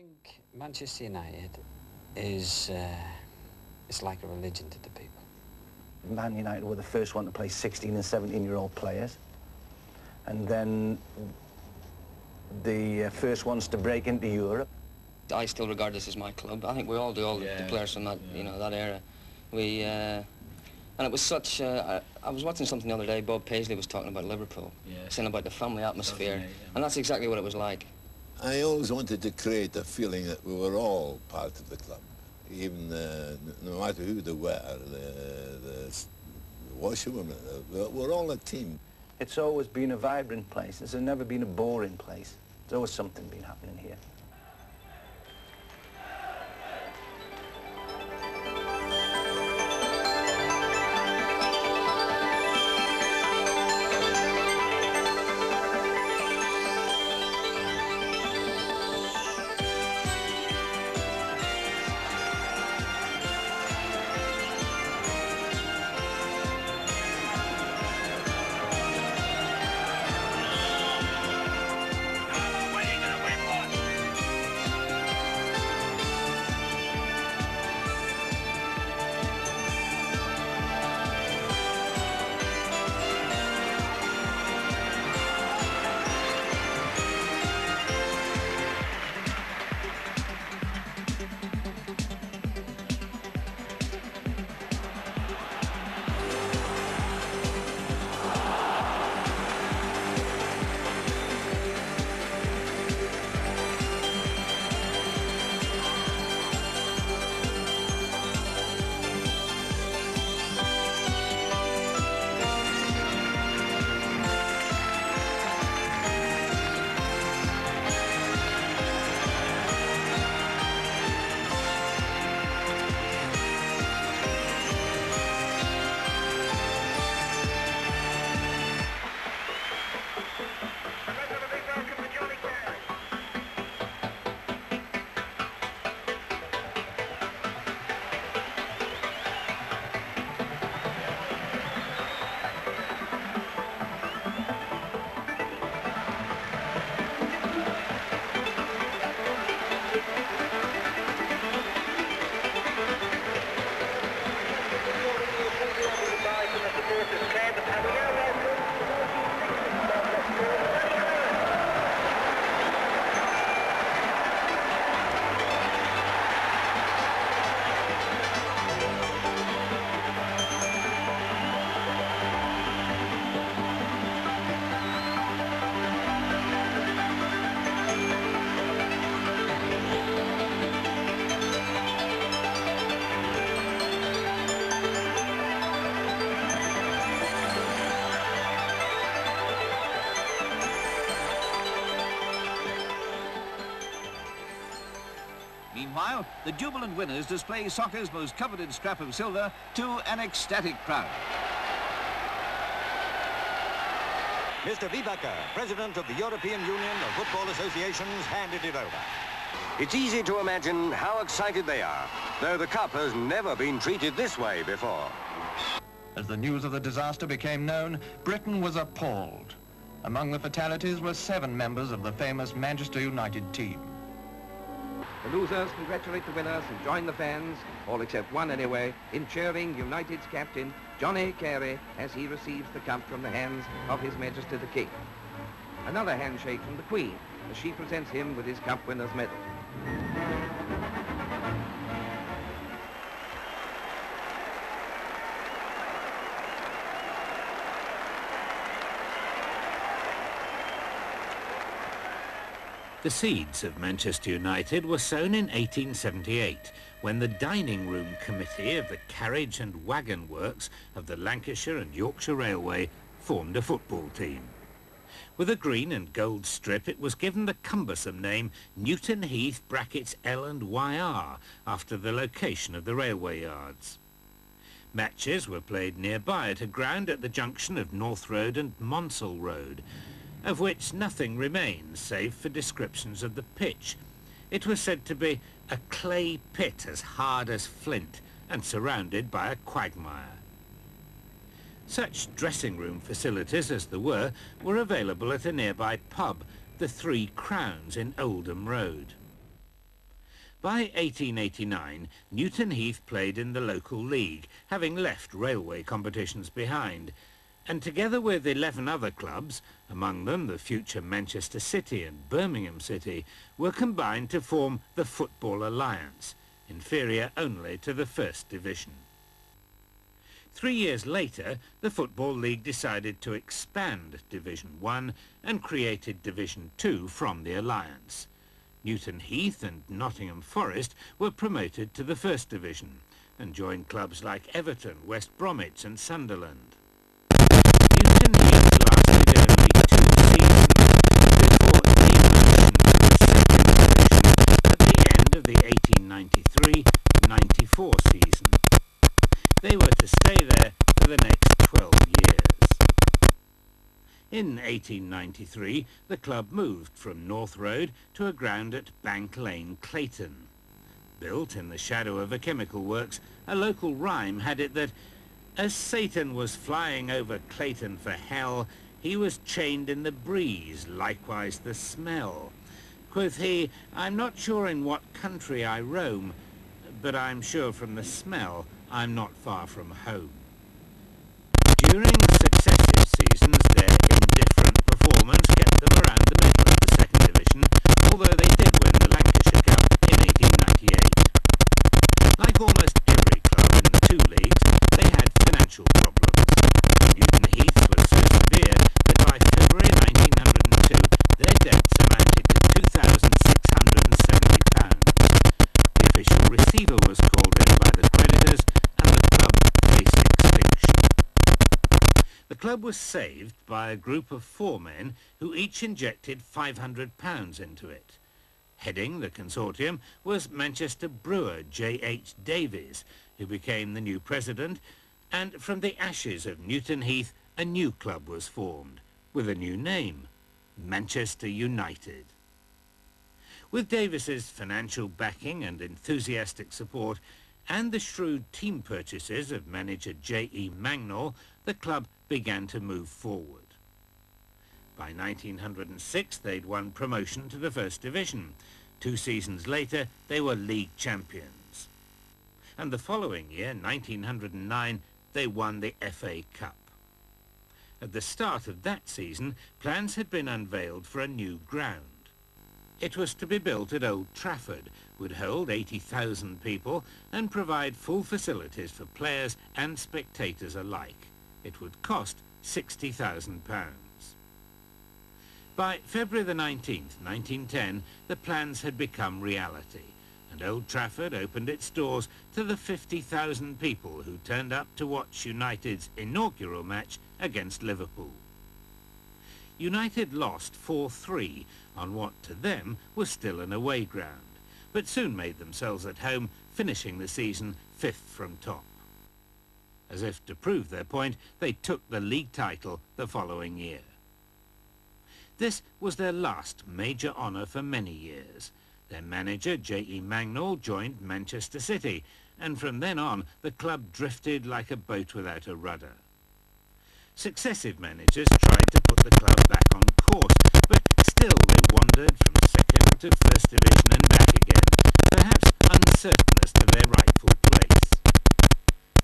think Manchester United is uh, it's like a religion to the people. Man United were the first one to play 16 and 17 year old players. And then the uh, first ones to break into Europe. I still regard this as my club. I think we all do, all Yeah, the players from that, yeah. you know, that era. We, uh, and it was such, uh, I, I was watching something the other day, Bob Paisley was talking about Liverpool, Yeah. saying about the family atmosphere, Family, yeah. and that's exactly what it was like. I always wanted to create a feeling that we were all part of the club, even uh, no matter who they were, the, the s- washerwomen, we're, all a team. It's always been a vibrant place. There's never been a boring place. There's always something been happening here. Meanwhile, the jubilant winners display soccer's most coveted scrap of silver to an ecstatic crowd. Mr. Vibacker, President of the European Union of Football Associations, handed it over. It's easy to imagine how excited they are, though the cup has never been treated this way before. As the news of the disaster became known, Britain was appalled. Among the fatalities were seven members of the famous Manchester United team. The losers congratulate the winners and join the fans, all except one anyway, in cheering United's captain, Johnny Carey, as he receives the cup from the hands of His Majesty the King. Another handshake from the Queen, as she presents him with his cup winner's medal. The seeds of Manchester United were sown in 1878 when the dining room committee of the carriage and wagon works of the Lancashire and Yorkshire Railway formed a football team. With a green and gold strip it was given the cumbersome name Newton Heath brackets L and YR after the location of the railway yards. Matches were played nearby at a ground at the junction of North Road and Monsall Road, of which nothing remains save for descriptions of the pitch. It was said to be a clay pit as hard as flint and surrounded by a quagmire. Such dressing room facilities as there were were available at a nearby pub, the Three Crowns in Oldham Road. By 1889, Newton Heath played in the local league, having left railway competitions behind, and together with 11 other clubs, among them the future Manchester City and Birmingham City, were combined to form the Football Alliance, inferior only to the First Division. Three years later, the Football League decided to expand Division 1 and created Division 2 from the Alliance. Newton Heath and Nottingham Forest were promoted to the First Division and joined clubs like Everton, West Bromwich and Sunderland. They were to stay there for the next 12 years. In 1893, the club moved from North Road to a ground at Bank Lane, Clayton. Built in the shadow of a chemical works, a local rhyme had it that as Satan was flying over Clayton for hell, he was chained in the breeze, likewise the smell. Quoth he, I'm not sure in what country I roam, but I'm sure from the smell I'm not far from home. During successive seasons, their indifferent performance kept them around the middle of the second division, although they did win the Lancashire Cup in 1898. Like almost every club in the two leagues, they had financial problems. Newton Heath was so severe that by February 1902, their debts amounted to £2,670. The official receiver was called in by the creditors The club was saved by a group of four men who each injected £500 into it. Heading the consortium was Manchester brewer J.H. Davies, who became the new president, and from the ashes of Newton Heath, a new club was formed, with a new name, Manchester United. With Davies's financial backing and enthusiastic support, and the shrewd team purchases of manager J.E. Mangnall, the club began to move forward. By 1906, they'd won promotion to the First Division. Two seasons later, they were league champions. And the following year, 1909, they won the FA Cup. At the start of that season, plans had been unveiled for a new ground. It was to be built at Old Trafford, would hold 80,000 people and provide full facilities for players and spectators alike. It would cost £60,000. By February the 19th, 1910, the plans had become reality, and Old Trafford opened its doors to the 50,000 people who turned up to watch United's inaugural match against Liverpool. United lost 4-3 on what to them was still an away ground, but soon made themselves at home, finishing the season fifth from top. As if to prove their point, they took the league title the following year. This was their last major honour for many years. Their manager, J.E. Mangnall, joined Manchester City, and from then on the club drifted like a boat without a rudder. Successive managers tried to put the club back on course, but still they wandered from second to first division and back again, as to their rightful place.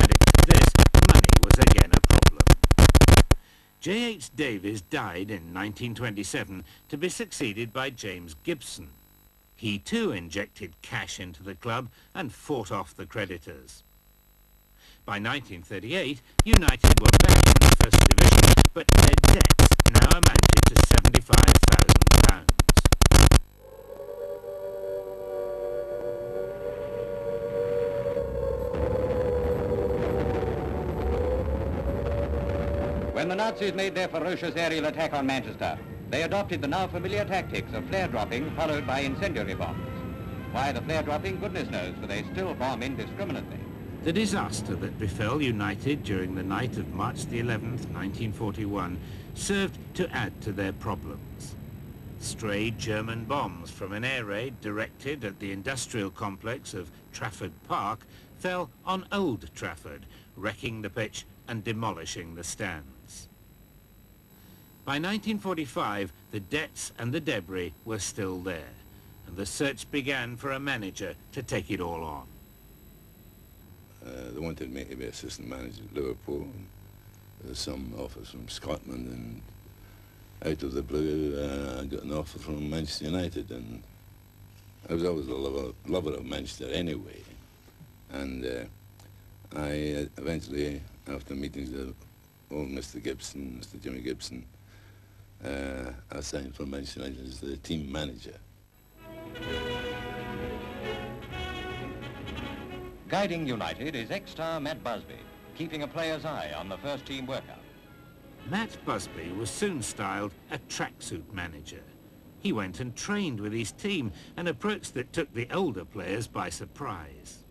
Added to this, money was again a problem. J.H. Davies died in 1927 to be succeeded by James Gibson. He too injected cash into the club and fought off the creditors. By 1938, United were back in the First Division, but their debts now amounted Nazis made their ferocious aerial attack on Manchester, they adopted the now familiar tactics of flare dropping followed by incendiary bombs. Why the flare dropping, goodness knows, for they still bomb indiscriminately. The disaster that befell United during the night of March the 11th, 1941, served to add to their problems. Stray German bombs from an air raid directed at the industrial complex of Trafford Park fell on Old Trafford, wrecking the pitch and demolishing the stands. By 1945, the debts and the debris were still there, and the search began for a manager to take it all on. Uh, they wanted me to be assistant manager at Liverpool. There's some offers from Scotland and out of the blue uh, I got an offer from Manchester United and I was always a lover, lover of Manchester anyway. And uh, I uh, eventually, after meetings with old Mr Gibson, Mr Jimmy Gibson, uh, I signed for Manchester United as the team manager. Guiding United is ex-star Matt Busby, keeping a player's eye on the first team workout. Matt Busby was soon styled a tracksuit manager. He went and trained with his team, an approach that took the older players by surprise.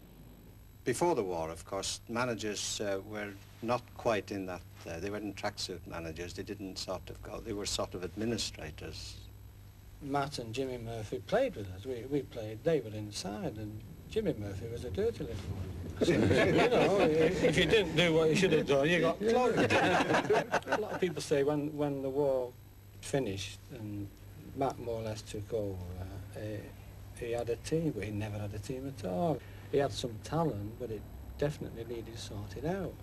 Before the war, of course, managers uh, were not quite in that. Uh, they weren't tracksuit managers. They didn't sort of go. They were sort of administrators. Matt and Jimmy Murphy played with us. We, we played, they were inside, and Jimmy Murphy was a dirty little one. So, you know, if you didn't do what you should have done, you got flogged. a lot of people say when, when the war finished and Matt more or less took over, uh, he had a team, but he never had a team at all. He had some talent, but it definitely needed sorted out.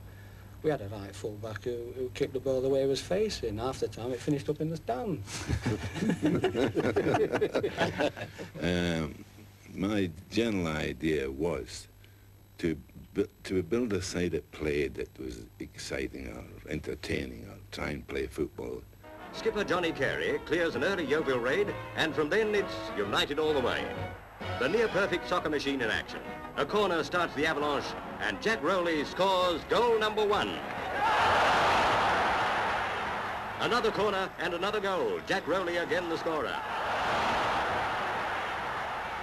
We had a right fullback who, who kicked the ball the way he was facing. Half the time it finished up in the stand. um, my general idea was to to build a side of play that was exciting or entertaining or try and play football. Skipper Johnny Carey clears an early Yeovil raid, and from then it's United all the way. The near-perfect soccer machine in action. A corner starts the avalanche, and Jack Rowley scores goal number one. Another corner and another goal. Jack Rowley again the scorer.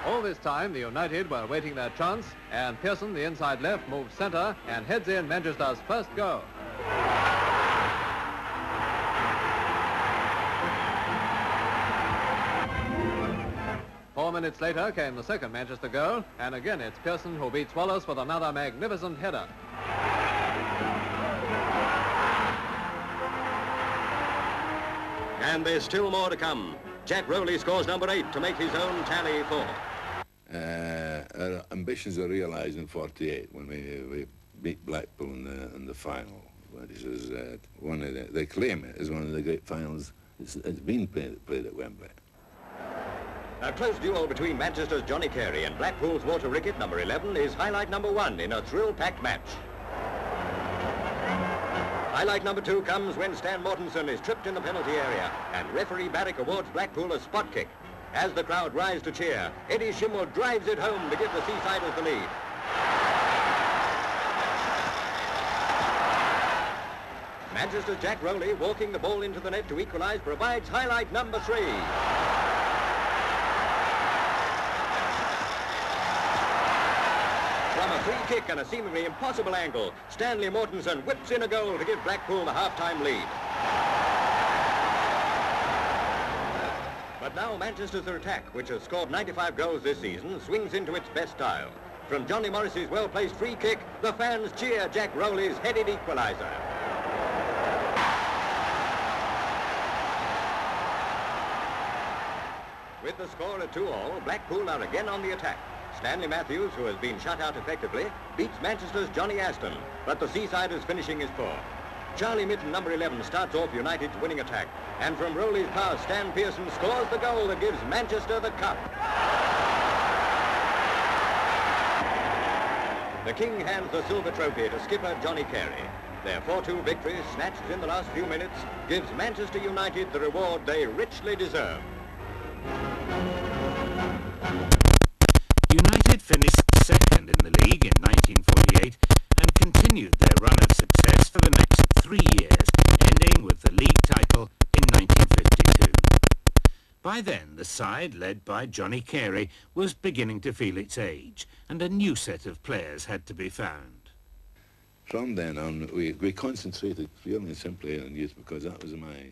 All this time, the United were waiting their chance, and Pearson, the inside left, moves centre and heads in Manchester's first goal. Minutes later came the second Manchester goal, and again it's Pearson who beats Wallace with another magnificent header. And there's still more to come. Jack Rowley scores number eight to make his own tally four. Uh, our ambitions are realised in 48 when we, we beat Blackpool in the, in the final. This is uh, one of the, they claim it as one of the great finals. It's, it's been played, played at Wembley. A close duel between Manchester's Johnny Carey and Blackpool's Walter Rickett, number 11, is highlight number one in a thrill-packed match. Highlight number two comes when Stan Mortensen is tripped in the penalty area and referee Barrick awards Blackpool a spot kick. As the crowd rise to cheer, Eddie Shimwell drives it home to give the Seasiders the lead. Manchester's Jack Rowley walking the ball into the net to equalise provides highlight number three. From a free kick and a seemingly impossible angle, Stanley Mortensen whips in a goal to give Blackpool the half-time lead. But now Manchester's attack, which has scored 95 goals this season, swings into its best style. From Johnny Morris's well-placed free kick, the fans cheer Jack Rowley's headed equaliser. With the score at 2-all, Blackpool are again on the attack. Stanley Matthews, who has been shut out effectively, beats Manchester's Johnny Aston, but the Seasiders finishing his four. Charlie Mitten, number 11, starts off United's winning attack. And from Rowley's pass, Stan Pearson scores the goal that gives Manchester the cup. The King hands the silver trophy to skipper Johnny Carey. Their 4-2 victory, snatched in the last few minutes, gives Manchester United the reward they richly deserve. Then, the side, led by Johnny Carey, was beginning to feel its age, and a new set of players had to be found. From then on, we, we concentrated and simply on youth because that was my